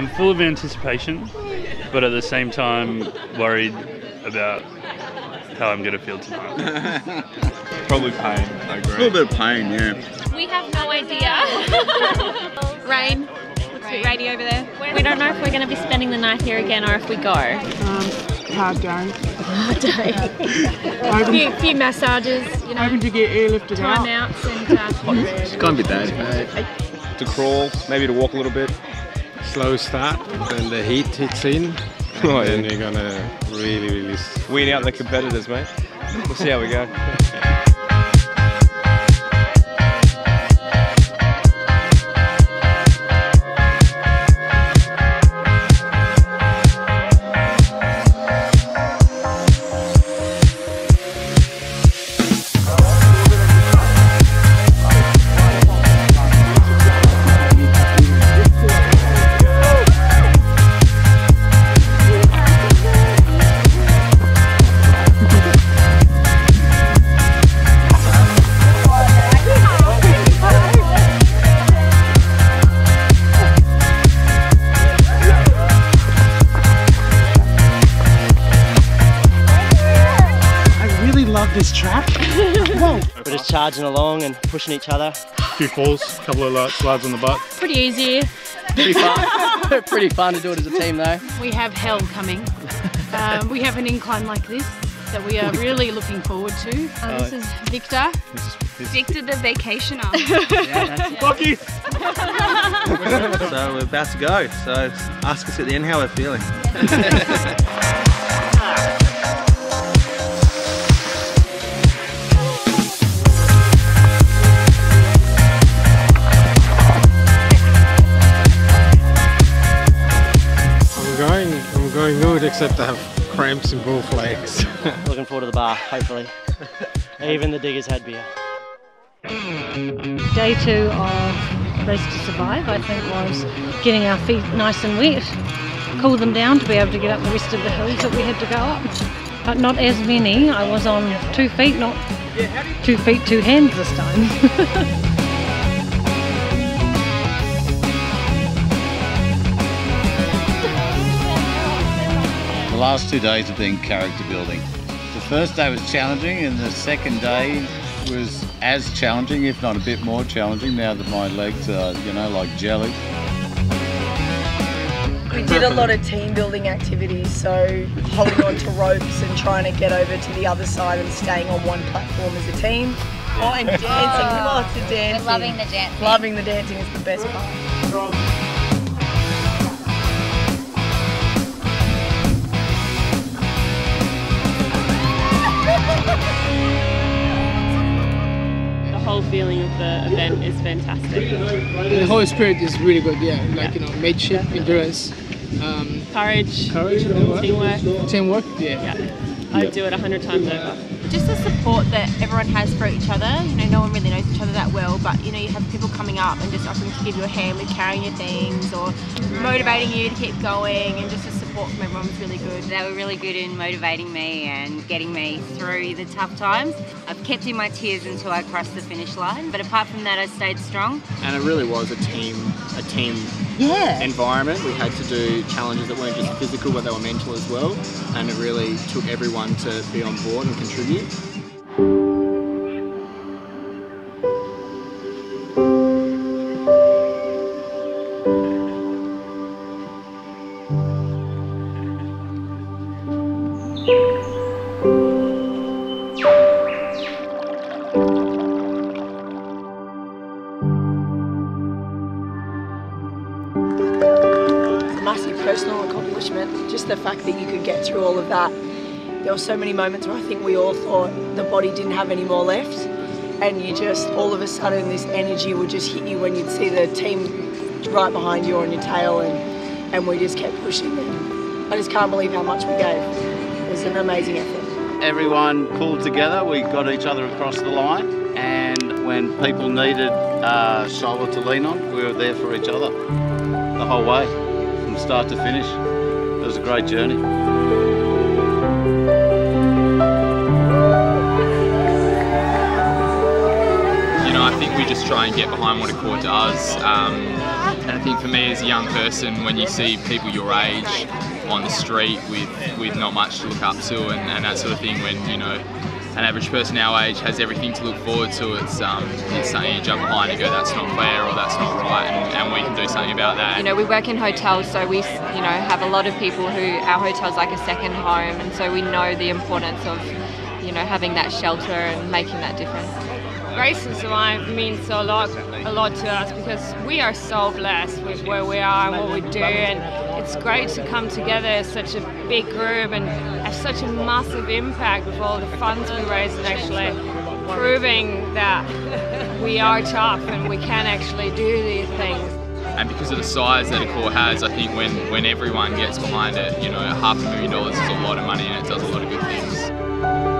I'm full of anticipation, but at the same time worried about how I'm going to feel tonight. Probably pain. I agree. A little bit of pain, yeah. We have no idea. Rain. Looks a bit rainy over there. we don't know if we're going to be spending the night here again or if we go. hard day. Hard day. A few, few massages, you know, hoping to get airlifted out. timeouts and uh, It's gonna be bad. To crawl, maybe to walk a little bit. Slow start, then the heat hits in, Oh, and then yeah. you're gonna really, really. Wean out the competitors, mate. We'll see how we go. Love this track. Whoa. We're just charging along and pushing each other. A few falls, a couple of like, slides on the butt. pretty easy. Pretty fun. Pretty fun to do it as a team though. We have hell coming. Um, we have an incline like this that we are really looking forward to. Uh, this is Victor. Victor the vacationer. So we're about to go. So ask us at the end how we're feeling. Except I have cramps in both legs. Looking forward to the bar, hopefully. Even the diggers had beer. Day two of Race to Survive, I think, was getting our feet nice and wet, cool them down to be able to get up the rest of the hills that we had to go up. But not as many. I was on two feet, not two feet, two hands this time. last two days have been character building. The first day was challenging, and the second day was as challenging, if not a bit more challenging, now that my legs are, you know, like jelly. We did a lot of team building activities, so holding on to ropes and trying to get over to the other side and staying on one platform as a team. Oh, and dancing, lots of dancing. Oh, We're loving the dancing. Loving the dancing is the best part. Whole feeling of the event is fantastic. The whole spirit is really good, yeah. Like, you know, mateship, endurance, um, Courage, courage, teamwork. teamwork, yeah. I'd do it a hundred times over. just the support that everyone has for each other. You know, no one really knows each other that well, but you know, you have people coming up and just offering to give you a hand with carrying your things or motivating you to keep going, and just the support from everyone was really good. They were really good in motivating me and getting me through the tough times. I've kept in my tears until I crossed the finish line, but apart from that, I stayed strong. And it really was a team, a team Yeah. environment. We had to do challenges that weren't just physical, but they were mental as well. And it really took everyone to be on board and contribute. Personal accomplishment. Just the fact that you could get through all of that. There were so many moments where I think we all thought the body didn't have any more left, and you just all of a sudden this energy would just hit you when you'd see the team right behind you on your tail, and and we just kept pushing. And I just can't believe how much we gave. It was an amazing effort. Everyone pulled together, we got each other across the line, and when people needed uh, a shoulder to lean on, we were there for each other the whole way, from start to finish. It was a great journey. You know, I think we just try and get behind what Accor does. Um, and I think for me as a young person, when you see people your age on the street with, with not much to look up to and, and that sort of thing, when you know an average person our age has everything to look forward to, it's um, it's something you jump behind and go, that's not fair or that's not right, and, and we can do something about that. You know, we work in hotels, so we, you know, have a lot of people who our hotel's like a second home, and so we know the importance of, you know, having that shelter and making that difference. Race to Survive means a lot, a lot to us because we are so blessed with where we are and what we do, and it's great to come together as such a big group and such a massive impact with all the funds we raise and actually proving that we are tough and we can actually do these things. And because of the size that Accor has, I think when, when everyone gets behind it, you know, half a million dollars is a lot of money and it does a lot of good things.